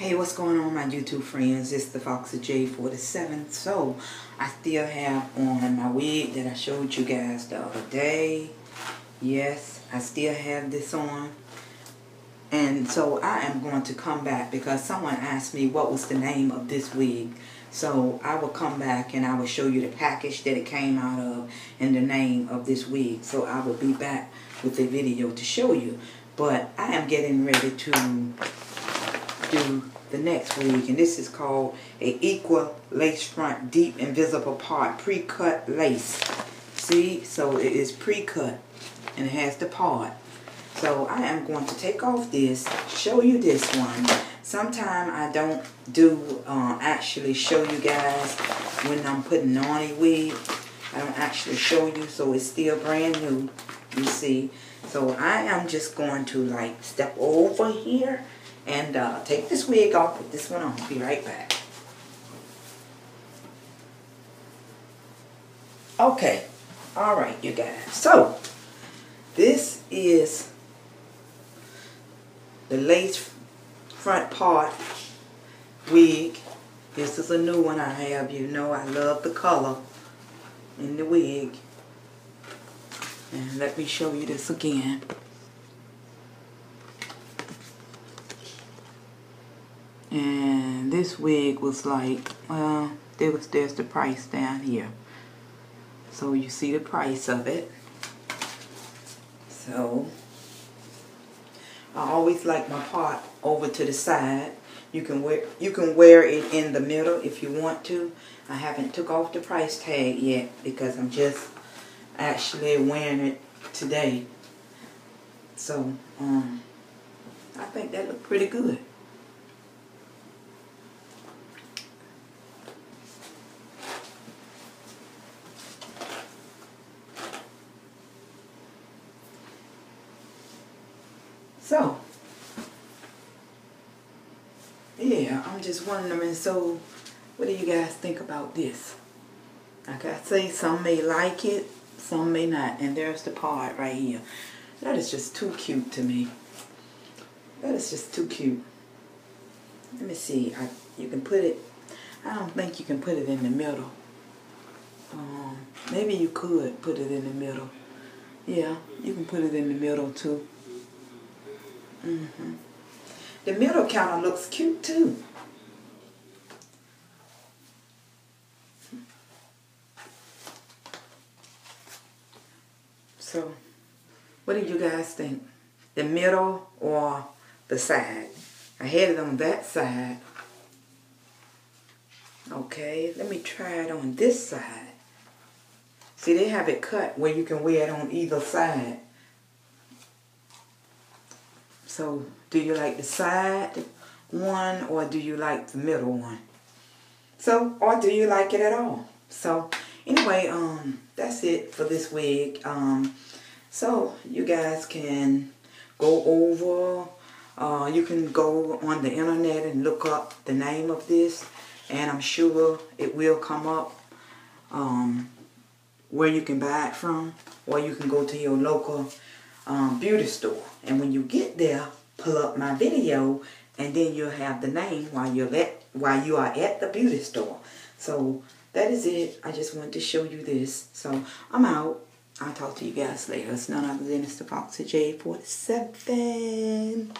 Hey, what's going on my YouTube friends? It's the Foxy J47. So, I still have on my wig that I showed you guys the other day. Yes, I still have this on. And so I am going to come back because someone asked me what was the name of this wig. So I will come back and I will show you the package that it came out of and the name of this wig. So I will be back with a video to show you. But I am getting ready to do the next wig and this is called a equal lace front deep invisible part pre-cut lace. See so it is pre-cut and it has the part. So I am going to take off this show you this one. Sometime I don't do uh, actually show you guys when I'm putting on a wig. I don't actually show you so it's still brand new you see. So I am just going to like step over here and uh, take this wig off, put this one on. Be right back. Okay. All right, you guys. So, this is the lace front part wig. This is a new one I have. You know I love the color in the wig. And let me show you this again. and this wig was like well there was there's the price down here. So you see the price of it. So I always like my part over to the side. You can wear you can wear it in the middle if you want to. I haven't took off the price tag yet because I'm just actually wearing it today. So um I think that looked pretty good So, yeah, I'm just wondering, so what do you guys think about this? Like I say, some may like it, some may not. And there's the part right here. That is just too cute to me. That is just too cute. Let me see. I, you can put it, I don't think you can put it in the middle. Um, maybe you could put it in the middle. Yeah, you can put it in the middle too. Mm -hmm. The middle of looks cute too. So, what do you guys think? The middle or the side? I had it on that side. Okay, let me try it on this side. See, they have it cut where you can wear it on either side. So do you like the side one or do you like the middle one? So, or do you like it at all? So, anyway, um, that's it for this wig. Um, so, you guys can go over, uh, you can go on the internet and look up the name of this. And I'm sure it will come up um, where you can buy it from. Or you can go to your local um, beauty store. And when you get there, pull up my video and then you'll have the name while you're at while you are at the beauty store. So that is it. I just wanted to show you this. So I'm out. I'll talk to you guys later. It's none other than Mr. Foxy J47.